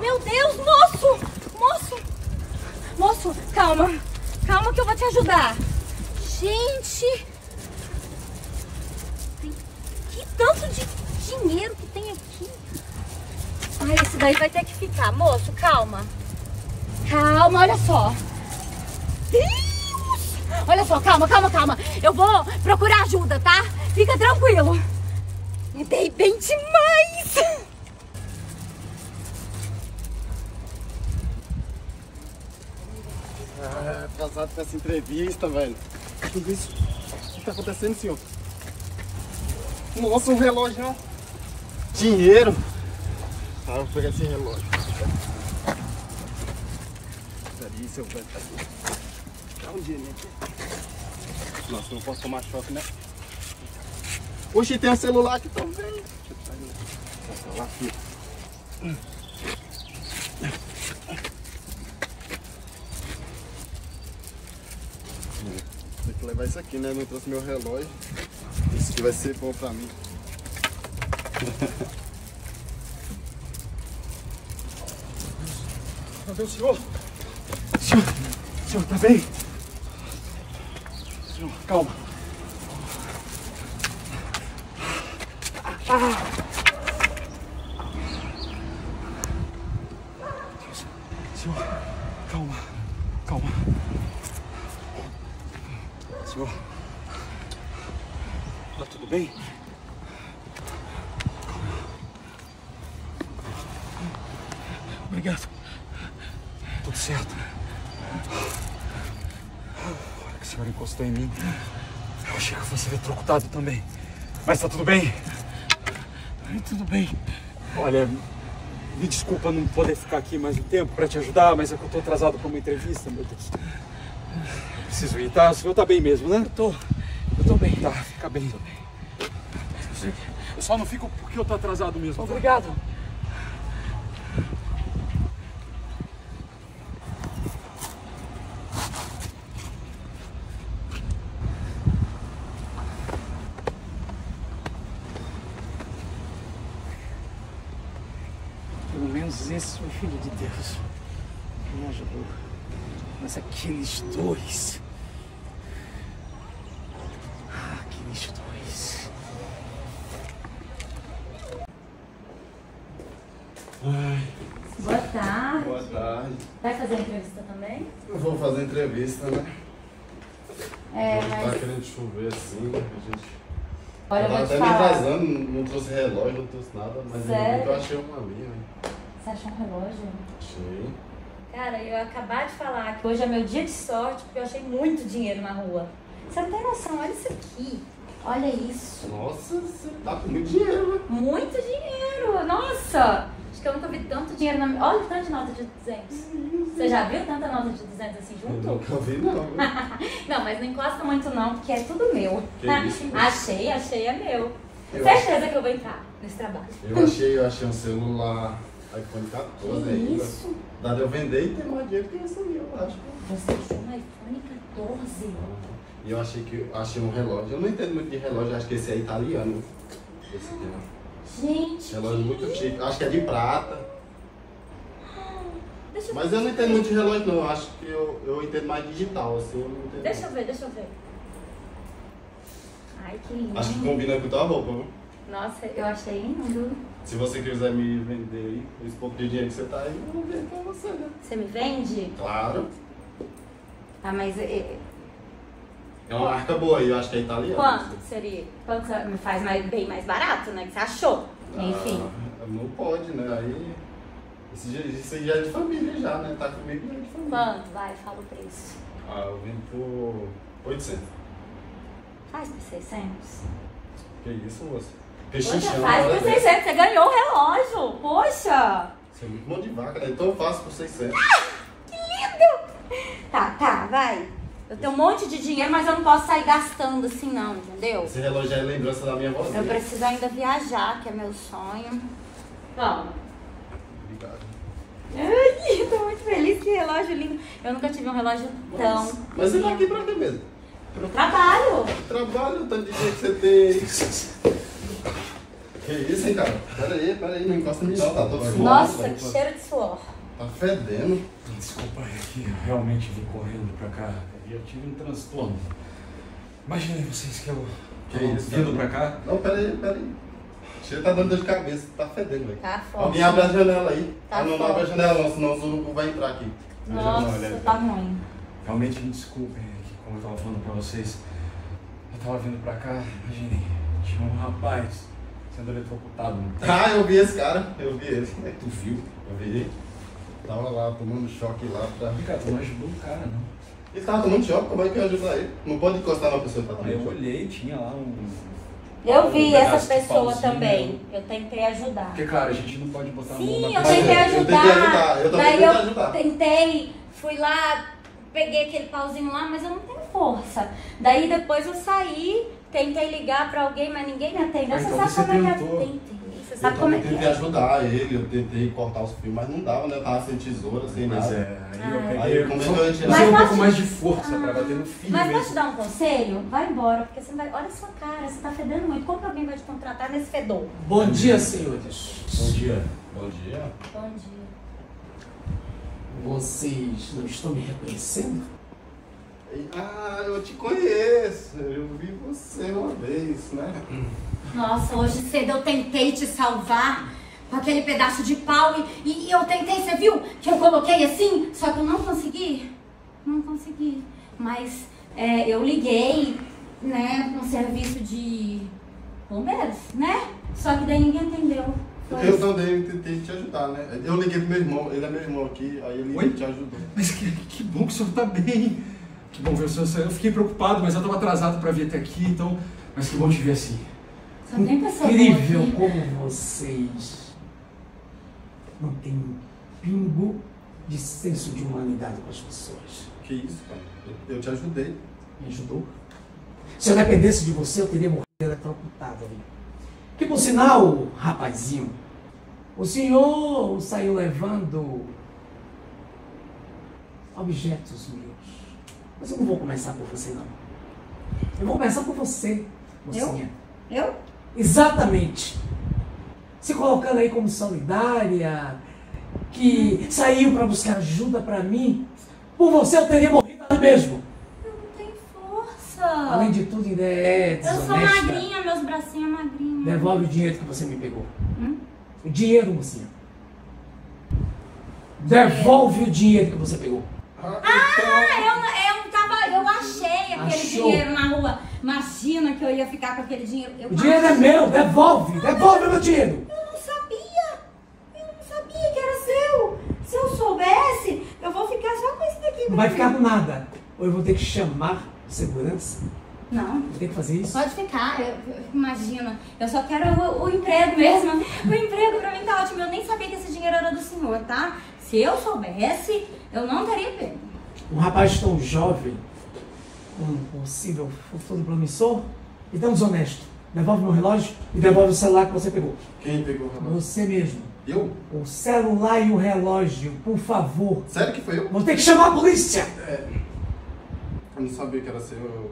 Meu Deus, moço! Moço! Moço, calma. Calma que eu vou te ajudar. Gente! Que tanto de dinheiro que tem aqui. Ai, esse daí vai ter que ficar. Moço, calma. Calma, olha só. Deus! Olha só, calma, calma, calma. Eu vou procurar ajuda, tá? Fica tranquilo. Me dei bem demais. Atrasado pra essa entrevista, velho. Tudo isso. O que tá acontecendo, senhor? Nossa, um relógio, ó. Dinheiro. Ah, vou pegar esse relógio. Peraí, seu velho. Dá um dinheirinho aqui. Nossa, não posso tomar choque, né? Oxi, tem um celular aqui também. Deixa eu o celular aqui. Tem que levar isso aqui, né? Não trouxe meu relógio. Isso aqui vai ser bom pra mim. Cadê o senhor? Senhor, senhor, tá bem? Senhor, calma. Senhor, calma, calma. Senhor, tá tudo bem? Obrigado. Tudo certo. A hora que a senhora encostou em mim, eu achei que eu fosse eletrocutado também. Mas tá tudo bem? Tudo bem. Olha, me desculpa não poder ficar aqui mais um tempo para te ajudar, mas é que eu tô atrasado para uma entrevista, meu Deus. Eu preciso ir, tá? O senhor tá bem mesmo, né? Eu tô. Eu tô bem. Tá, fica bem. Eu só não fico porque eu tô atrasado mesmo. tá? Obrigado. Pelo menos esse foi filho de Deus. Me ajudou. Mas aqueles dois. Ah, aqueles dois. Boa tarde. Boa tarde. Vai fazer entrevista também? Eu vou fazer entrevista, né? É, Hoje tá mas querendo chover assim, a gente. olha, eu te até me falar. atrasando, não trouxe relógio, não trouxe nada, mas Sério? eu achei uma minha? Você achou um relógio? Achei. Cara, eu acabar de falar que hoje é meu dia de sorte porque eu achei muito dinheiro na rua. Você não tem noção, olha isso aqui. Olha isso. Nossa, você tá com muito dinheiro, né? Muito dinheiro! Nossa! Acho que eu nunca vi tanto dinheiro na. Olha o tanto de nota de 200. Você já viu tanta nota de 200 assim Eu junto? nunca vi, não. né? Não, mas não encosta muito não, porque é tudo meu. Isso, achei, achei, é meu. Eu Certeza que eu vou entrar nesse trabalho. Eu achei, eu achei um celular iPhone 14 Que ainda. isso? Dá de eu vender e ter mais dinheiro que esse aí, eu acho. Você achou um iPhone 14? E eu achei que eu achei um relógio. Eu não entendo muito de relógio, acho que esse é italiano. Esse aqui. Gente, Relógio muito chique. Acho que é de prata. Deixa Mas eu não entendo muito de relógio não. Eu acho que eu, eu entendo mais digital, assim, eu não entendo. Deixa eu ver, deixa eu ver. Ai, que lindo. Acho que combina com tua roupa, viu? Nossa, eu achei lindo. Se você quiser me vender aí, esse pouco de dinheiro que você tá aí, eu vou vender pra você, né? Você me vende? Claro. Ah, mas é, É uma marca boa aí, eu acho que é italiana. quanto seria? Quanto me faz mais, bem mais barato, né? Que você achou? Enfim. Ah, não pode, né? Aí. Esse aí já é de família já, né? Tá comigo já é de família. Quanto? Vai, fala o preço. Ah, eu vim por 800. Faz por 600. Que isso, moça? Poxa, Pechinchão, faz olha por dessa. 600. Você ganhou o relógio. Poxa. Você é muito mão de vaca, né? Então eu faço por 600. Tá, tá, vai. Eu tenho um monte de dinheiro, mas eu não posso sair gastando assim não, entendeu? Esse relógio é lembrança da minha vozinha. Eu preciso ainda viajar, que é meu sonho. Vamos. Obrigado. Ai, tô muito feliz, que relógio lindo. Eu nunca tive um relógio tão. Mas você tá aqui pra quê mesmo? Pro trabalho. Trabalho, tanto de dinheiro que você tem. Que isso, hein, cara? Pera aí, pera aí, não encosta não, tá todo suado. Nossa, que cheiro de suor. Tá fedendo. Desculpa, é que eu realmente vim correndo pra cá e eu tive um transtorno. Imaginem vocês que eu Que tô isso, vindo cara? pra cá. Não, pera aí, pera aí. Cheiro tá dando dor de cabeça, tá fedendo, velho. Tá forte. Alguém abre a janela aí. Tá ah, não, não abre a janela não, senão o urubu vai entrar aqui. Janela, Nossa, aí. tá ruim. Realmente me desculpem, é que como eu tava falando pra vocês, eu tava vindo pra cá, imaginem, tinha um rapaz sendo eletrocutado. Ah, eu vi esse cara, eu vi ele. Tu viu? Eu vi. Tava lá tomando choque lá pra. Cara, tu não ajudou o cara, não. Ele tava tomando choque, como é que eu ia ajudar ele? Não pode encostar na pessoa que tá Aí tomando eu olhei, tinha lá um. Eu vi um essa pessoa pauzinho. também. Eu tentei ajudar. Porque, claro, a gente não pode botar a mão Sim, na eu tentei eu- eu ajudar. tentei ajudar, eu também tentei eu ajudar. tentei, fui lá, peguei aquele pauzinho lá, mas eu não tenho força. Daí depois eu saí, tentei ligar pra alguém, mas ninguém me atendeu. Ah, Você então sabe você como é que é? Você Eu sabe como é que tentei é? ajudar ele, eu tentei cortar os fios, mas não dava, né? Eu tava sem tesoura, sem Mas nada. é, aí eu Ah. peguei. Aí como é que eu ia tirar? Um pouco mais de força pra bater no fio Mas posso mesmo. te dar um conselho? Vai embora, porque você vai. Olha a sua cara, você tá fedendo muito. Como que alguém vai te contratar nesse fedor? Bom dia, senhores. Bom dia. Bom dia. Bom dia. Vocês não estão me reconhecendo? Ah, eu te conheço. Eu vi você uma vez, né? Nossa, hoje cedo eu tentei te salvar com aquele pedaço de pau e, e eu tentei, você viu? Que eu coloquei assim, só que eu não consegui. Não consegui. Mas é, eu liguei, né, com serviço de bombeiros, né? Só que daí ninguém entendeu. Foi Eu também tentei te ajudar, né? Eu liguei pro meu irmão, ele é meu irmão aqui, aí ele Oi? te ajudou. Mas que, que bom que o senhor tá bem. Que bom ver o senhor. Eu fiquei preocupado, mas eu tava atrasado pra vir até aqui, então. Mas que bom te ver assim. Só Incrível aqui. como vocês não têm um pingo de senso de humanidade com as pessoas. Que isso, cara? Eu, eu te ajudei. Me ajudou? Se eu dependesse de você, eu teria morrido eletrocutado ali. Que por sinal, rapazinho, o senhor saiu levando objetos meus. Mas eu não vou começar por você, não. Eu vou começar por você, mocinha. Eu? Exatamente. Se colocando aí como solidária, que saiu para buscar ajuda para mim, por você eu teria morrido ali mesmo. Eu não tenho força. Além de tudo, ainda é eu sou desonesta. magrinha, meus bracinhos magrinhos. Devolve o dinheiro que você me pegou. Hum? O dinheiro, mocinha. Devolve o dinheiro que você pegou. Ah, Ah, eu, não- eu tava. Eu achei aquele Achou? dinheiro na rua. Imagina que eu ia ficar com aquele dinheiro. Eu O dinheiro é meu, devolve, devolve meu dinheiro. Eu não sabia. Eu não sabia que era seu. Se eu soubesse, eu vou ficar só com isso daqui. Não vai mim. ficar com nada. Ou eu vou ter que chamar segurança. Não. Vou ter que fazer isso. Pode ficar, eu, eu- imagina. Eu só quero o, o emprego mesmo. O emprego pra mim tá ótimo. Eu nem sabia que esse dinheiro era do senhor, tá? Se eu soubesse, eu não teria pego. Um rapaz tão jovem, um possível futuro promissor, e tão desonesto. Devolve meu relógio e devolve o celular que você pegou. Quem pegou o relógio? Você mesmo. Eu? O celular e o relógio, por favor. Sério que foi eu? Vou ter que chamar a polícia. Eu não sabia que era seu. Eu,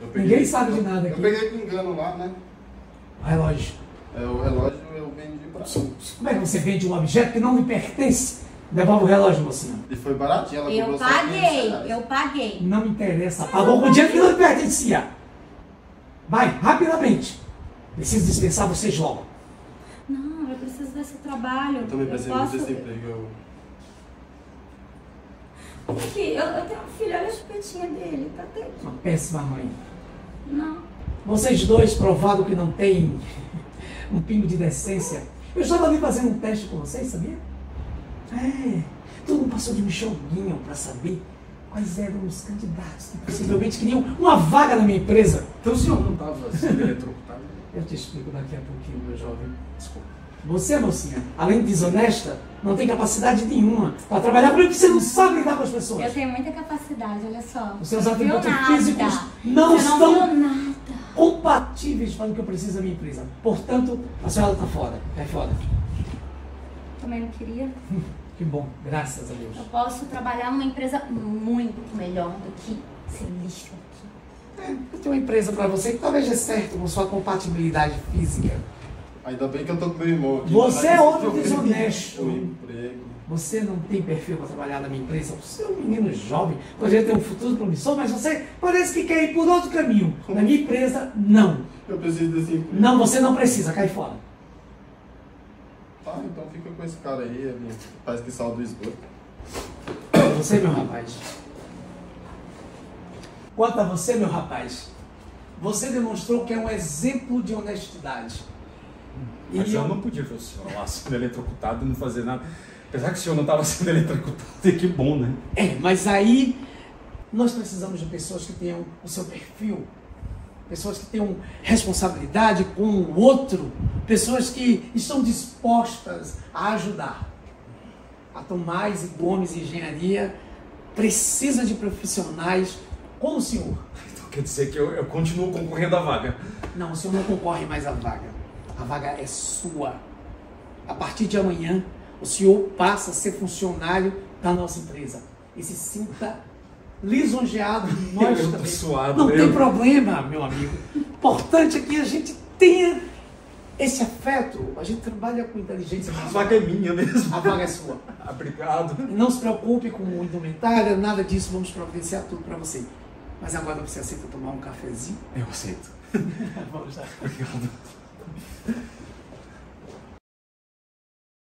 eu peguei- Ninguém sabe de nada Eu aqui. peguei com engano lá, né? O relógio. É, o relógio eu vendi pra Como é que você vende um objeto que não lhe pertence? Devolve o relógio, mocinha. E foi baratinho, ela Eu cobrou só 500 paguei, eu paguei. Não me interessa. Pagou com dinheiro que não lhe pertencia. Vai, rapidamente. Preciso dispensar vocês logo. Não, eu preciso desse trabalho. Eu também preciso posso... desse emprego. Eu... Aqui, eu, eu tenho um filho, olha a chupetinha dele, tá até aqui. Uma péssima mãe. Não. Vocês dois provado que não têm um pingo de decência. Eu estava ali fazendo um teste com vocês, sabia? É, todo mundo passou de um joguinho para saber quais eram os candidatos que possivelmente queriam uma vaga na minha empresa. Então o senhor não tava sendo eletrocutado? Eu te explico daqui a pouquinho, meu jovem. Desculpa. Você, mocinha, além de desonesta, não tem capacidade nenhuma para trabalhar porque você não sabe lidar com as pessoas. Eu tenho muita capacidade, olha só. Os seus atributos físicos não Você estão não compatíveis para o que eu preciso da minha empresa. Portanto, a senhora está fora. É fora. Também não queria. Que bom, graças a Deus. Eu posso trabalhar numa empresa muito melhor do que esse lixo aqui. Eu tenho uma empresa para você que talvez dê certo com sua compatibilidade física. Ainda bem que eu tô com meu irmão aqui. Você é outro desonesto. Emprego. Você não tem perfil para trabalhar na minha empresa. Você é um menino jovem, poderia ter um futuro promissor, mas você parece que quer ir por outro caminho. Na minha empresa, não. Eu preciso desse emprego. Não, você não precisa, cai fora. Com esse cara aí, ele faz que sal do esgoto. Você, meu rapaz. Quanto a você, meu rapaz, você demonstrou que é um exemplo de honestidade. E Mas eu eu- não podia ver o senhor lá sendo eletrocutado e não fazer nada. Apesar que o senhor não estava sendo eletrocutado, e que bom, né? É, mas aí nós precisamos de pessoas que tenham o seu perfil, pessoas que tenham responsabilidade com o outro, pessoas que estão dispostas a ajudar. A Tomás e Gomes Engenharia precisa de profissionais como o senhor. Então quer dizer que eu, eu continuo concorrendo à vaga. Não, o senhor não concorre mais à vaga. A vaga é sua. A partir de amanhã, o senhor passa a ser funcionário da nossa empresa. E se sinta lisonjeado, nós Eu também. suado, não né? tem problema, meu amigo. Importante é que a gente tenha esse afeto. A gente trabalha com inteligência. A vaga é minha mesmo. A vaga é sua. Obrigado. Não se preocupe com o indumentário, nada disso. Vamos providenciar tudo para você. Mas agora você aceita tomar um cafezinho? Eu aceito. Vamos lá. Obrigado.